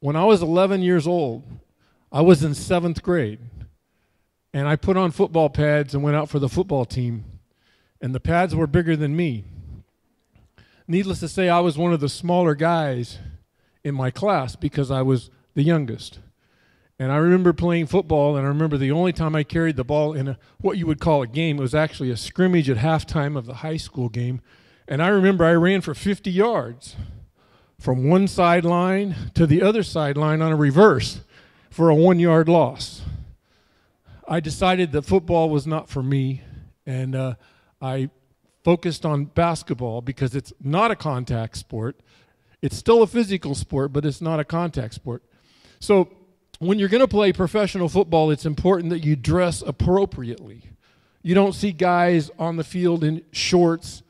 When I was 11 years old, I was in seventh grade, and I put on football pads and went out for the football team, and the pads were bigger than me. Needless to say, I was one of the smaller guys in my class because I was the youngest. And I remember playing football, and I remember the only time I carried the ball in a, what you would call a game, it was actually a scrimmage at halftime of the high school game. And I remember I ran for 50 yards from one sideline to the other sideline on a reverse for a one yard loss. I decided that football was not for me, and uh, I focused on basketball because it's not a contact sport. It's still a physical sport, but it's not a contact sport. So, when you're going to play professional football, it's important that you dress appropriately. You don't see guys on the field in shorts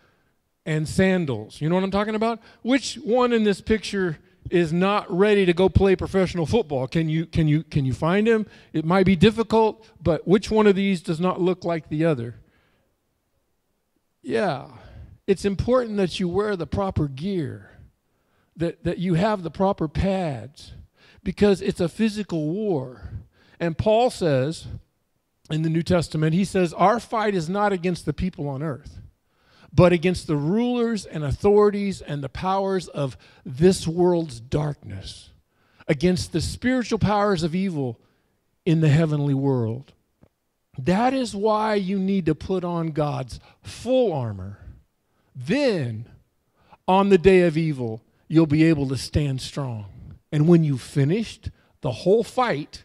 and sandals. You know what I'm talking about? Which one in this picture is not ready to go play professional football? Can you can you can you find him? It might be difficult, but which one of these does not look like the other? Yeah. It's important that you wear the proper gear. That that you have the proper pads because it's a physical war. And Paul says in the New Testament, he says, Our fight is not against the people on earth but against the rulers and authorities and the powers of this world's darkness, against the spiritual powers of evil in the heavenly world. That is why you need to put on God's full armor. Then, on the day of evil, you'll be able to stand strong. And when you've finished the whole fight,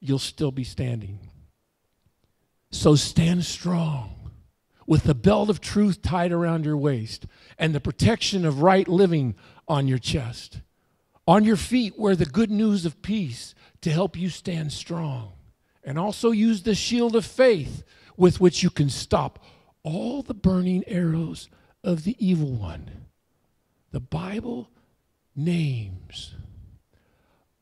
you'll still be standing. So stand strong with the belt of truth tied around your waist and the protection of right living on your chest. On your feet, wear the good news of peace to help you stand strong. And also use the shield of faith with which you can stop all the burning arrows of the evil one. The Bible names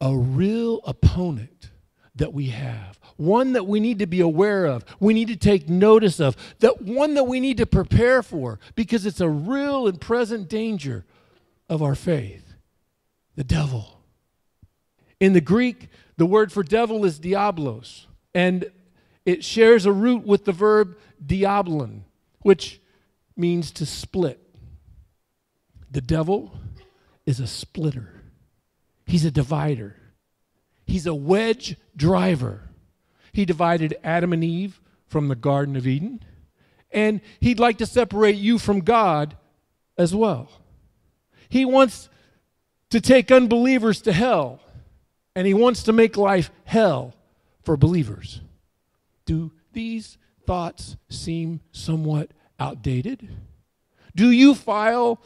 a real opponent that we have one that we need to be aware of, we need to take notice of, that one that we need to prepare for because it's a real and present danger of our faith the devil. In the Greek, the word for devil is diablos, and it shares a root with the verb diabolon, which means to split. The devil is a splitter, he's a divider, he's a wedge driver. He divided Adam and Eve from the Garden of Eden, and he'd like to separate you from God as well. He wants to take unbelievers to hell, and he wants to make life hell for believers. Do these thoughts seem somewhat outdated? Do you file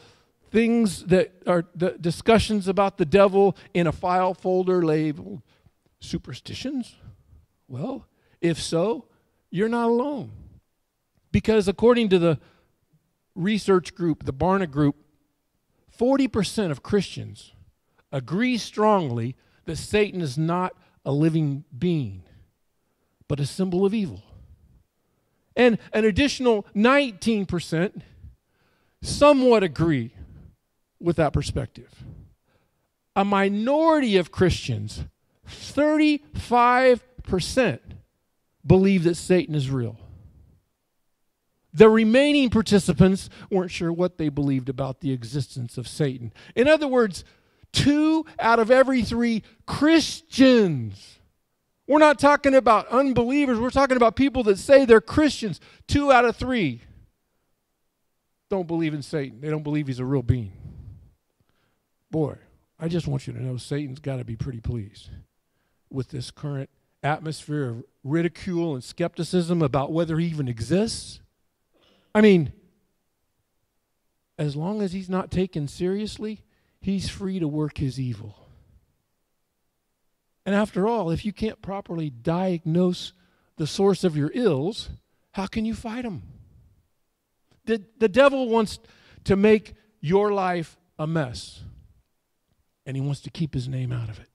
things that are the discussions about the devil in a file folder labeled superstitions? Well, if so, you're not alone. Because according to the research group, the Barna Group, 40% of Christians agree strongly that Satan is not a living being, but a symbol of evil. And an additional 19% somewhat agree with that perspective. A minority of Christians, 35 percent believe that Satan is real. The remaining participants weren't sure what they believed about the existence of Satan. In other words, two out of every three Christians. We're not talking about unbelievers, we're talking about people that say they're Christians. Two out of three don't believe in Satan, they don't believe he's a real being. Boy, I just want you to know Satan's got to be pretty pleased with this current atmosphere of ridicule and skepticism about whether he even exists. I mean, as long as he's not taken seriously, he's free to work his evil. And after all, if you can't properly diagnose the source of your ills, how can you fight them? The, the devil wants to make your life a mess, and he wants to keep his name out of it.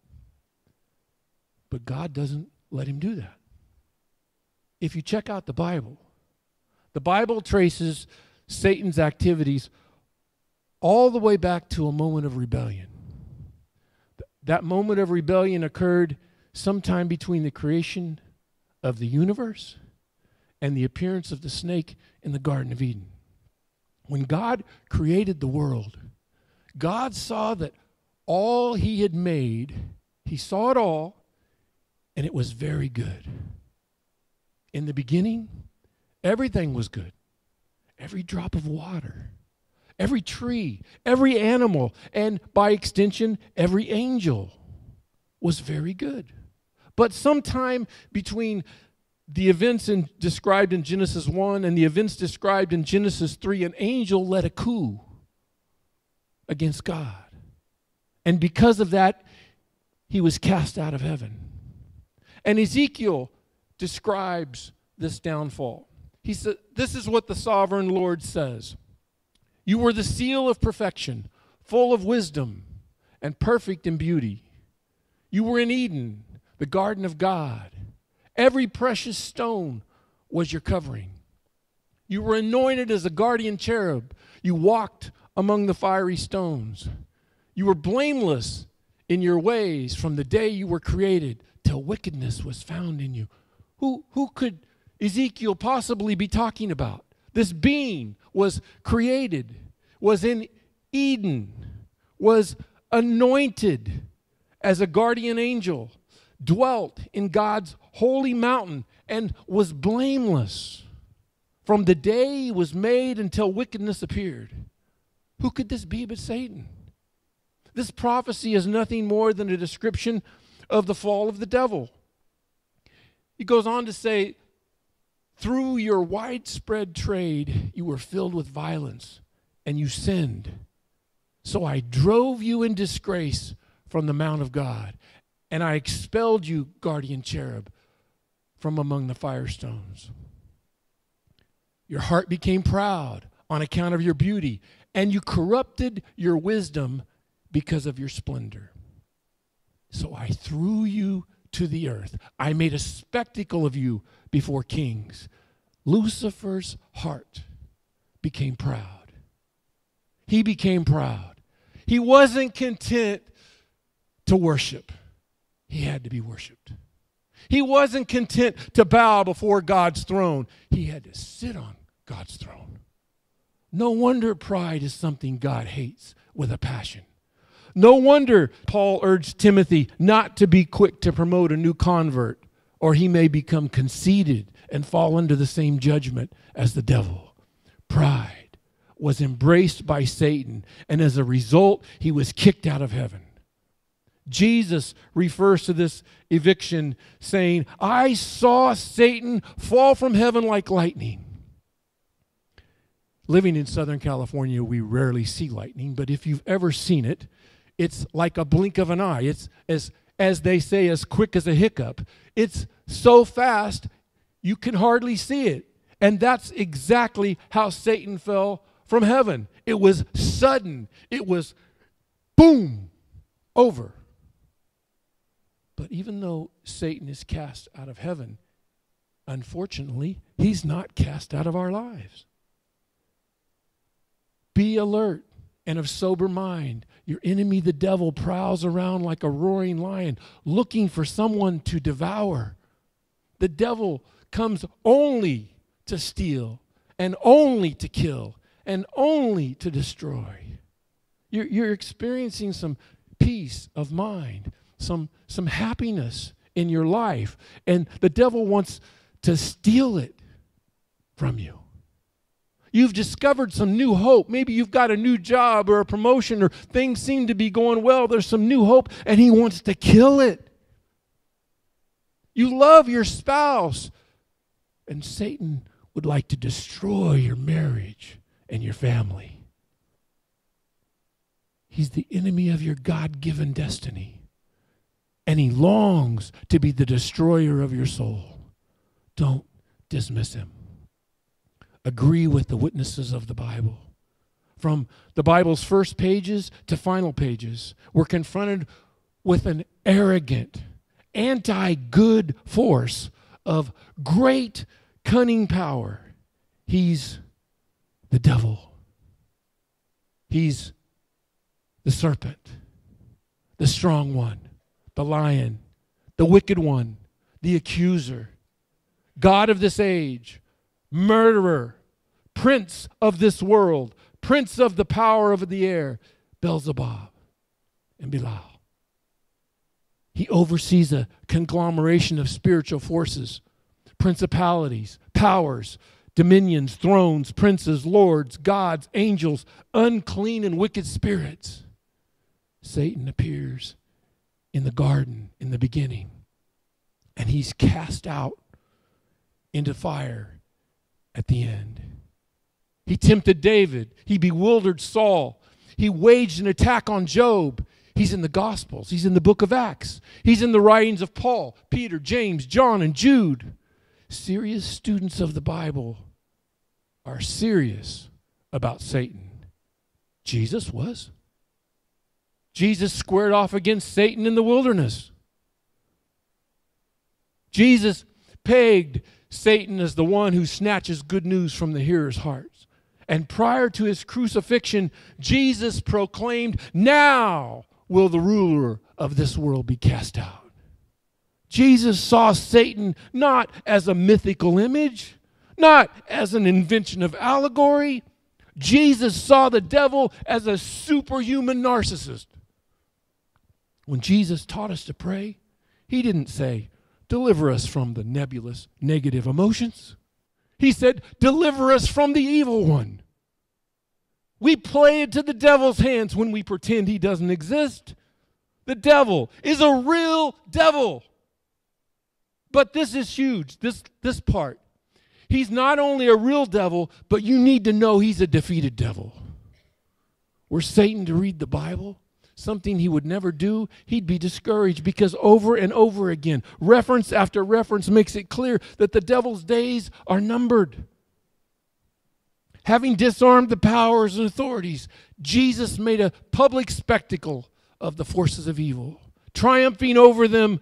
But God doesn't let him do that. If you check out the Bible, the Bible traces Satan's activities all the way back to a moment of rebellion. that moment of rebellion occurred sometime between the creation of the universe and the appearance of the snake in the Garden of Eden. When God created the world, God saw that all he had made, he saw it all, and it was very good. In the beginning, everything was good. Every drop of water, every tree, every animal, and by extension, every angel was very good. But sometime between the events in, described in Genesis 1 and the events described in Genesis 3, an angel led a coup against God. And because of that, he was cast out of heaven. And Ezekiel describes this downfall. He said, This is what the sovereign Lord says You were the seal of perfection, full of wisdom and perfect in beauty. You were in Eden, the garden of God. Every precious stone was your covering. You were anointed as a guardian cherub. You walked among the fiery stones. You were blameless in your ways from the day you were created till wickedness was found in you. Who, who could Ezekiel possibly be talking about? This being was created, was in Eden, was anointed as a guardian angel, dwelt in God's holy mountain, and was blameless from the day he was made until wickedness appeared. Who could this be but Satan? This prophecy is nothing more than a description of the fall of the devil. He goes on to say, through your widespread trade, you were filled with violence and you sinned. So I drove you in disgrace from the Mount of God, and I expelled you, guardian cherub, from among the firestones. Your heart became proud on account of your beauty, and you corrupted your wisdom because of your splendor. So I threw you to the earth. I made a spectacle of you before kings. Lucifer's heart became proud. He became proud. He wasn't content to worship, he had to be worshiped. He wasn't content to bow before God's throne, he had to sit on God's throne. No wonder pride is something God hates with a passion. No wonder Paul urged Timothy not to be quick to promote a new convert, or he may become conceited and fall under the same judgment as the devil. Pride was embraced by Satan, and as a result, he was kicked out of heaven. Jesus refers to this eviction saying, I saw Satan fall from heaven like lightning. Living in Southern California, we rarely see lightning, but if you've ever seen it, it's like a blink of an eye. It's as as they say as quick as a hiccup. It's so fast you can hardly see it. And that's exactly how Satan fell from heaven. It was sudden. It was boom over. But even though Satan is cast out of heaven, unfortunately, he's not cast out of our lives. Be alert and of sober mind. Your enemy, the devil, prowls around like a roaring lion, looking for someone to devour. The devil comes only to steal, and only to kill, and only to destroy. You're, you're experiencing some peace of mind, some, some happiness in your life, and the devil wants to steal it from you. You've discovered some new hope. Maybe you've got a new job or a promotion or things seem to be going well. There's some new hope, and he wants to kill it. You love your spouse, and Satan would like to destroy your marriage and your family. He's the enemy of your God given destiny, and he longs to be the destroyer of your soul. Don't dismiss him agree with the witnesses of the Bible. From the Bible's first pages to final pages, we're confronted with an arrogant, anti good force of great cunning power. He's the devil, he's the serpent, the strong one, the lion, the wicked one, the accuser, God of this age, murderer, prince of this world, prince of the power of the air, Beelzebub and Belial. He oversees a conglomeration of spiritual forces, principalities, powers, dominions, thrones, princes, lords, gods, angels, unclean and wicked spirits. Satan appears in the garden in the beginning, and he's cast out into fire at the end. He tempted David, he bewildered Saul, he waged an attack on Job. He's in the Gospels, he's in the book of Acts, he's in the writings of Paul, Peter, James, John, and Jude. Serious students of the Bible are serious about Satan. Jesus was. Jesus squared off against Satan in the wilderness. Jesus pegged Satan is the one who snatches good news from the hearer's hearts. And prior to his crucifixion, Jesus proclaimed, Now will the ruler of this world be cast out. Jesus saw Satan not as a mythical image, not as an invention of allegory. Jesus saw the devil as a superhuman narcissist. When Jesus taught us to pray, he didn't say, Deliver us from the nebulous negative emotions. He said, Deliver us from the evil one. We play it to the devil's hands when we pretend he doesn't exist. The devil is a real devil. But this is huge, this, this part. He's not only a real devil, but you need to know he's a defeated devil. Were Satan to read the Bible, something he would never do, he'd be discouraged because over and over again, reference after reference makes it clear that the devil's days are numbered. Having disarmed the powers and authorities, Jesus made a public spectacle of the forces of evil, triumphing over them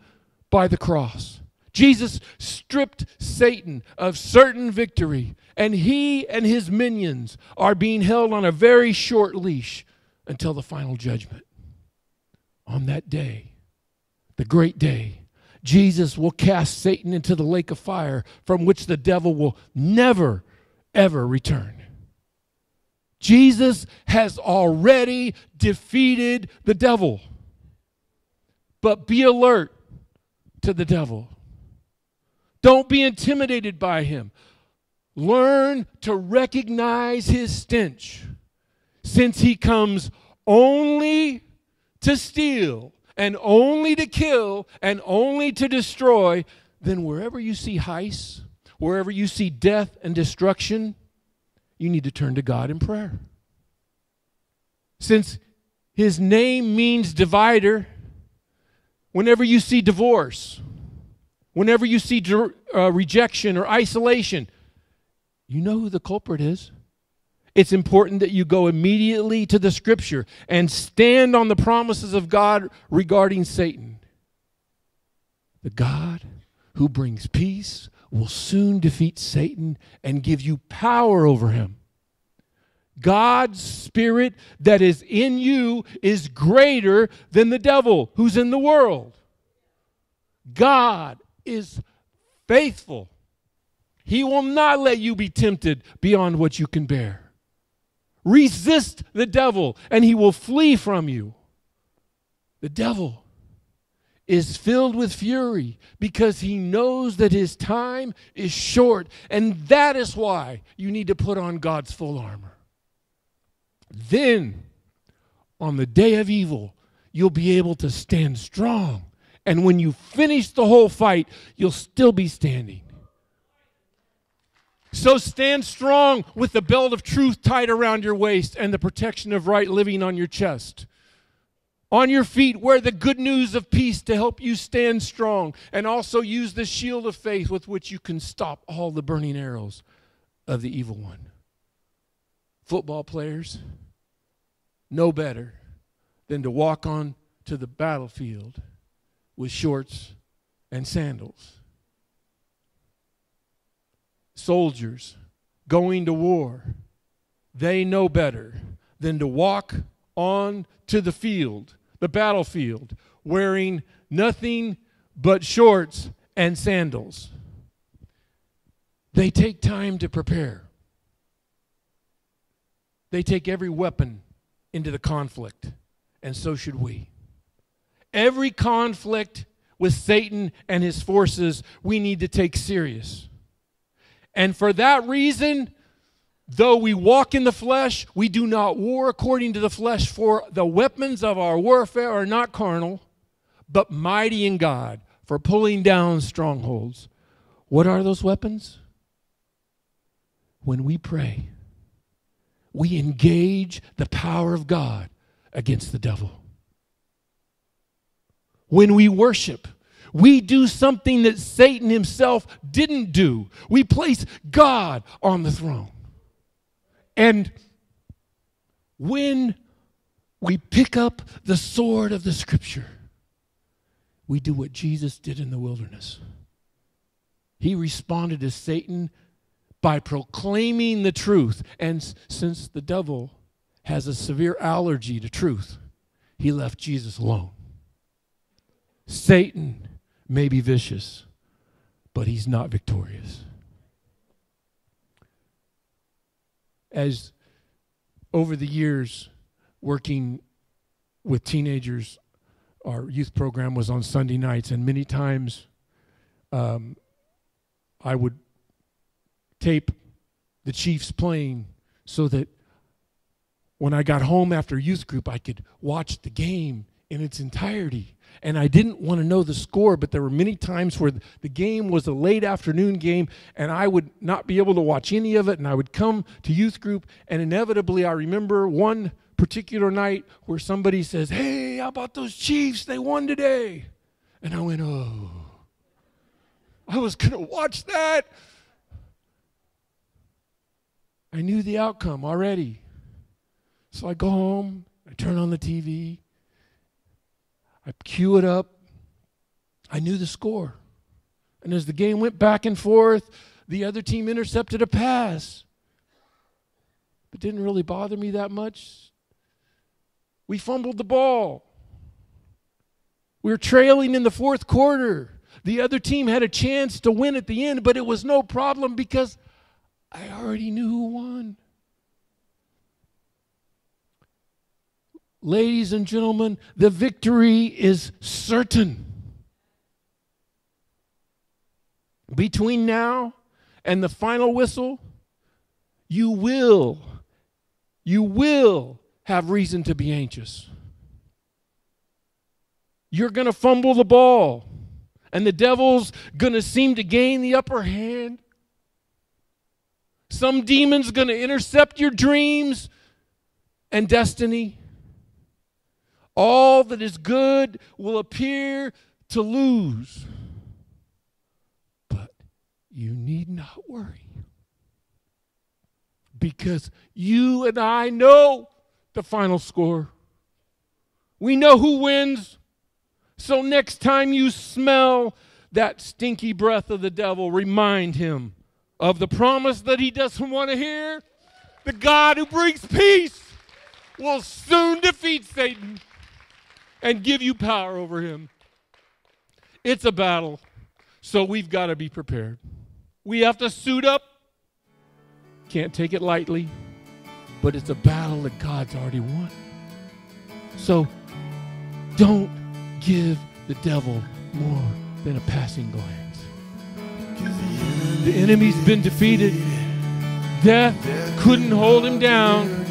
by the cross. Jesus stripped Satan of certain victory, and he and his minions are being held on a very short leash until the final judgment. On that day, the great day, Jesus will cast Satan into the lake of fire from which the devil will never, ever return. Jesus has already defeated the devil. But be alert to the devil. Don't be intimidated by him. Learn to recognize his stench, since he comes only to steal and only to kill and only to destroy. Then, wherever you see heists, wherever you see death and destruction, you need to turn to God in prayer. Since his name means divider, whenever you see divorce, Whenever you see uh, rejection or isolation, you know who the culprit is. It's important that you go immediately to the scripture and stand on the promises of God regarding Satan. The God who brings peace will soon defeat Satan and give you power over him. God's spirit that is in you is greater than the devil who's in the world. God is faithful. He will not let you be tempted beyond what you can bear. Resist the devil, and he will flee from you. The devil is filled with fury because he knows that his time is short, and that is why you need to put on God's full armor. Then, on the day of evil, you'll be able to stand strong and when you finish the whole fight, you'll still be standing. So stand strong with the belt of truth tied around your waist and the protection of right living on your chest. On your feet, wear the good news of peace to help you stand strong, and also use the shield of faith with which you can stop all the burning arrows of the evil one. Football players know better than to walk on to the battlefield with shorts and sandals. Soldiers going to war, they know better than to walk on to the field, the battlefield wearing nothing but shorts and sandals. They take time to prepare. They take every weapon into the conflict, and so should we. Every conflict with Satan and his forces we need to take serious. And for that reason, though we walk in the flesh, we do not war according to the flesh, for the weapons of our warfare are not carnal, but mighty in God for pulling down strongholds. What are those weapons? When we pray, we engage the power of God against the devil. When we worship, we do something that Satan himself didn't do. We place God on the throne. And when we pick up the sword of the scripture, we do what Jesus did in the wilderness. He responded to Satan by proclaiming the truth. And since the devil has a severe allergy to truth, he left Jesus alone. Satan may be vicious, but he's not victorious. As over the years, working with teenagers, our youth program was on Sunday nights, and many times um, I would tape the Chiefs playing so that when I got home after youth group, I could watch the game in its entirety. And I didn't want to know the score, but there were many times where the game was a late afternoon game and I would not be able to watch any of it. And I would come to youth group, and inevitably, I remember one particular night where somebody says, Hey, how about those Chiefs? They won today. And I went, Oh, I was going to watch that. I knew the outcome already. So I go home, I turn on the TV, I cue it up. I knew the score. And as the game went back and forth, the other team intercepted a pass. But didn't really bother me that much. We fumbled the ball. We were trailing in the fourth quarter. The other team had a chance to win at the end, but it was no problem because I already knew who won. Ladies and gentlemen, the victory is certain. Between now and the final whistle, you will, you will have reason to be anxious. You're going to fumble the ball, and the devil's going to seem to gain the upper hand. Some demon's going to intercept your dreams and destiny. All that is good will appear to lose. But you need not worry. Because you and I know the final score. We know who wins. So next time you smell that stinky breath of the devil, remind him of the promise that he doesn't want to hear. The God who brings peace will soon defeat Satan and give you power over him. It's a battle, so we've got to be prepared. We have to suit up. Can't take it lightly, but it's a battle that God's already won. So don't give the devil more than a passing glance. The enemy's been defeated. Death couldn't hold him down.